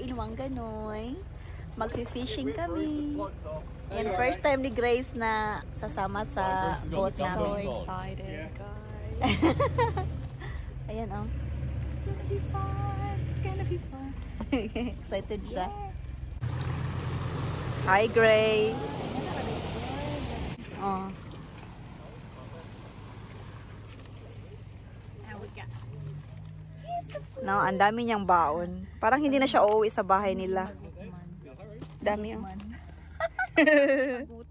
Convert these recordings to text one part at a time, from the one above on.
Manganoy. Magfi-fishing kami. Yan, first time ni Grace na sasama sa boat So namin. excited, guys. Ayan, oh. It's gonna be fun. It's gonna be fun. Excited siya. Hi, Grace. Oh. No, ang dami niyang baon. Parang hindi na siya uuwi sa bahay nila. Dami, oh.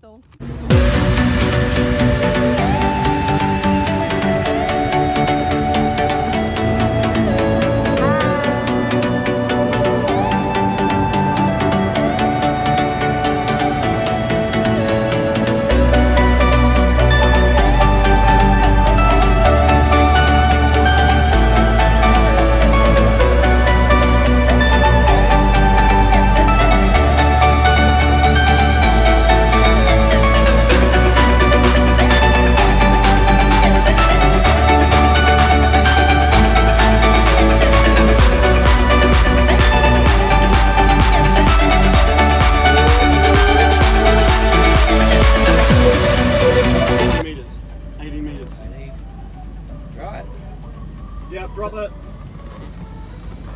Yeah, drop it.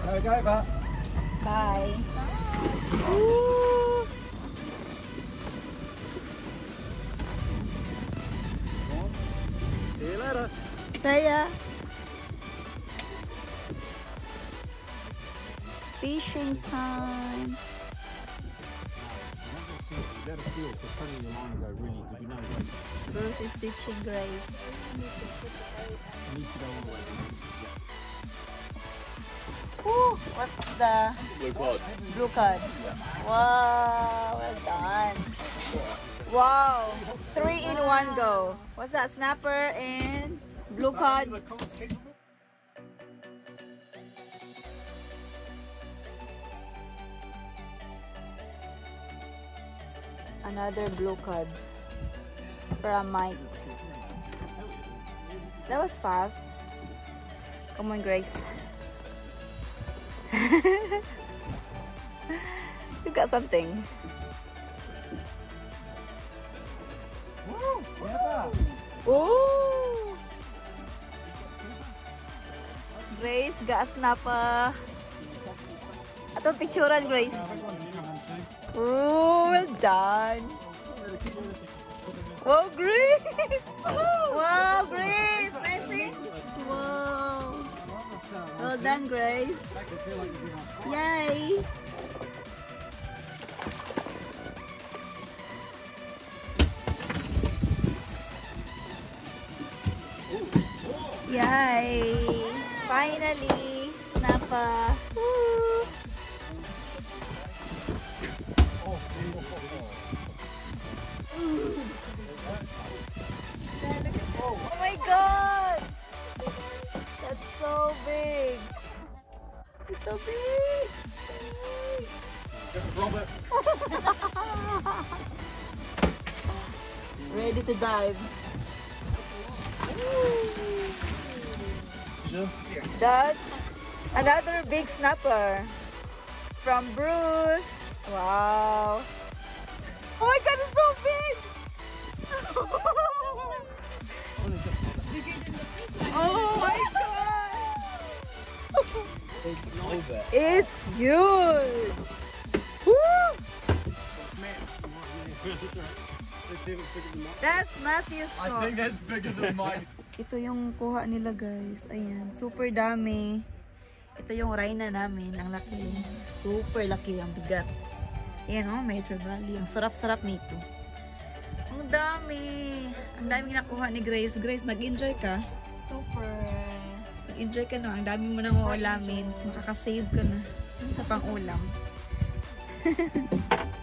There we go, but Bye. Woo! See you later. Saya. Fishing time. you had a feel for turning the line ago really. You know, Bruce is teaching Grace. you need to go all the way. Woo! What's the Blue cod. blue cod? Wow, well done. Wow, three in one go. What's that? Snapper and blue cod. Another blue cod from Mike. That was fast. Come on, Grace. you got something. Ooh! Grace, gas na pa. Ato picturean, Grace. Ooh, well done. Wow, Grace! wow, Grace! Nice. Wow. Well done, Grace. Yay! Yay! Finally! Napa! So big! It. Ready to dive. That's another big snapper from Bruce. It's huge! Woo! That's Matthew's I think that's bigger than mine. Ito yung kuha nila guys. Ayan, super dami. Ito yung Rhina namin. Ang laki. Super laki. Ang bigat. Ayan oh, may trevally. Ang sarap-sarap nito. Ang dami. Ang dami nakuha ni Grace. Grace, nag-enjoy ka? Super. Nag-enjoy ka no? Ang dami mo nang uulamin. Makakasave ka na sa pang-ulam.